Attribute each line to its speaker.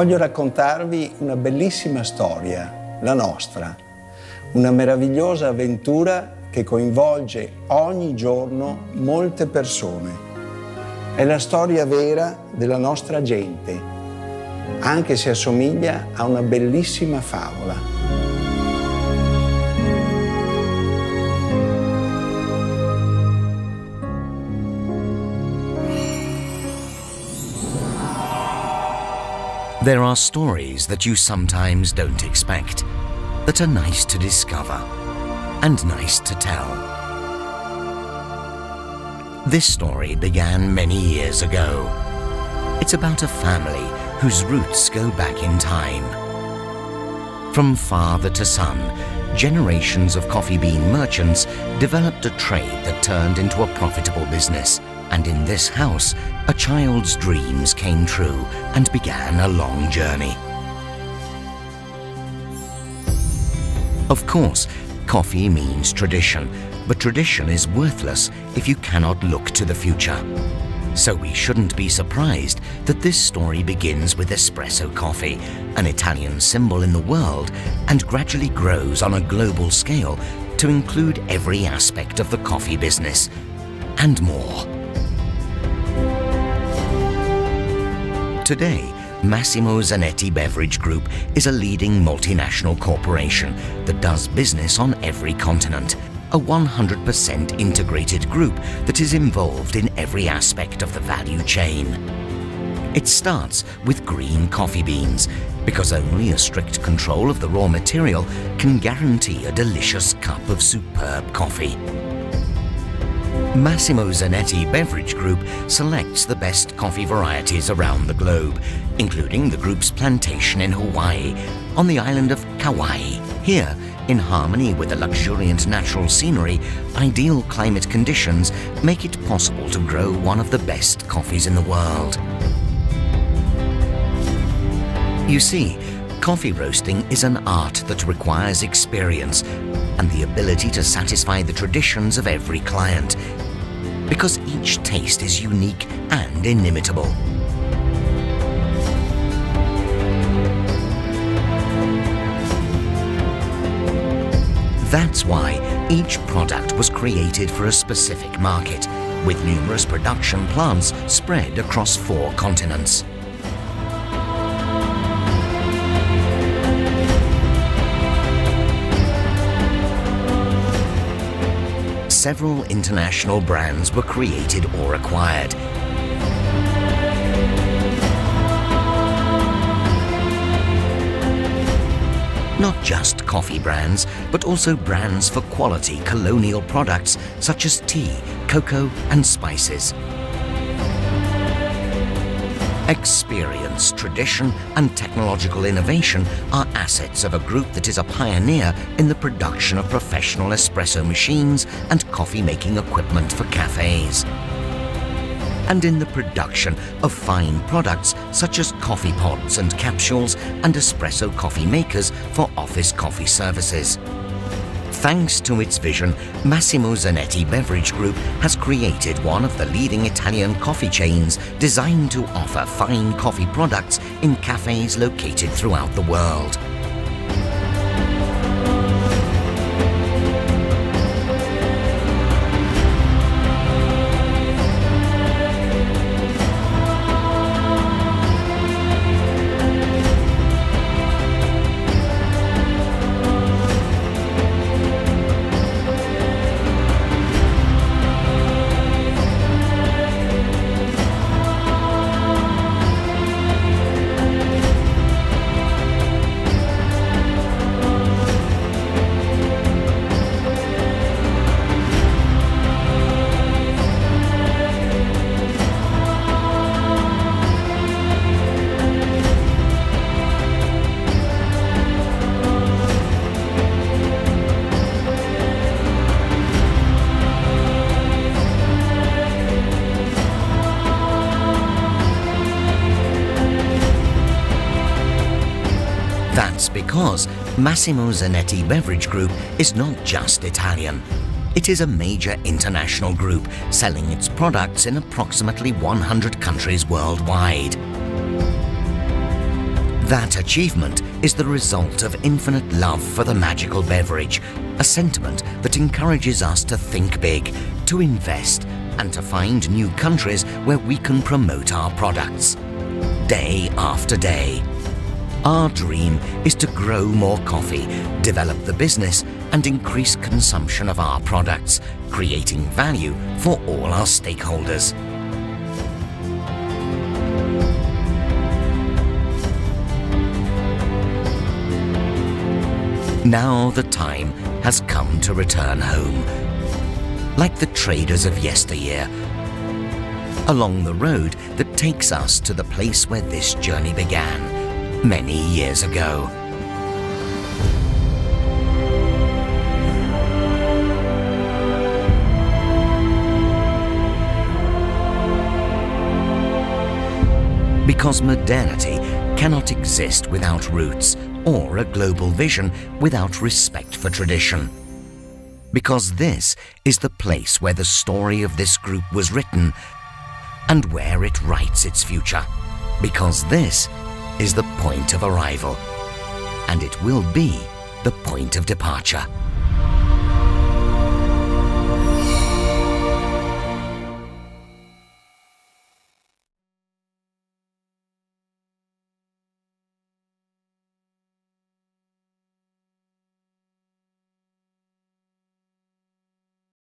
Speaker 1: Voglio raccontarvi una bellissima storia, la nostra, una meravigliosa avventura che coinvolge ogni giorno molte persone. È la storia vera della nostra gente, anche se assomiglia a una bellissima favola.
Speaker 2: There are stories that you sometimes don't expect, that are nice to discover and nice to tell. This story began many years ago. It's about a family whose roots go back in time. From father to son, generations of coffee bean merchants developed a trade that turned into a profitable business and in this house, a child's dreams came true and began a long journey. Of course, coffee means tradition, but tradition is worthless if you cannot look to the future. So we shouldn't be surprised that this story begins with espresso coffee, an Italian symbol in the world, and gradually grows on a global scale to include every aspect of the coffee business, and more. Today, Massimo Zanetti Beverage Group is a leading multinational corporation that does business on every continent. A 100% integrated group that is involved in every aspect of the value chain. It starts with green coffee beans, because only a strict control of the raw material can guarantee a delicious cup of superb coffee. Massimo Zanetti Beverage Group selects the best coffee varieties around the globe, including the group's plantation in Hawaii, on the island of Kauai. Here, in harmony with the luxuriant natural scenery, ideal climate conditions make it possible to grow one of the best coffees in the world. You see, coffee roasting is an art that requires experience and the ability to satisfy the traditions of every client, because each taste is unique and inimitable. That's why each product was created for a specific market, with numerous production plants spread across four continents. Several international brands were created or acquired. Not just coffee brands, but also brands for quality colonial products such as tea, cocoa and spices. Experience, tradition and technological innovation are assets of a group that is a pioneer in the production of professional espresso machines and coffee-making equipment for cafes. And in the production of fine products such as coffee pods and capsules and espresso coffee makers for office coffee services. Thanks to its vision, Massimo Zanetti Beverage Group has created one of the leading Italian coffee chains designed to offer fine coffee products in cafes located throughout the world. Because Massimo Zanetti Beverage Group is not just Italian. It is a major international group selling its products in approximately 100 countries worldwide. That achievement is the result of infinite love for the magical beverage, a sentiment that encourages us to think big, to invest, and to find new countries where we can promote our products. Day after day. Our dream is to grow more coffee, develop the business, and increase consumption of our products, creating value for all our stakeholders. Now the time has come to return home. Like the traders of yesteryear, along the road that takes us to the place where this journey began many years ago. Because modernity cannot exist without roots or a global vision without respect for tradition. Because this is the place where the story of this group was written and where it writes its future. Because this is the point of arrival and it will be the point of departure.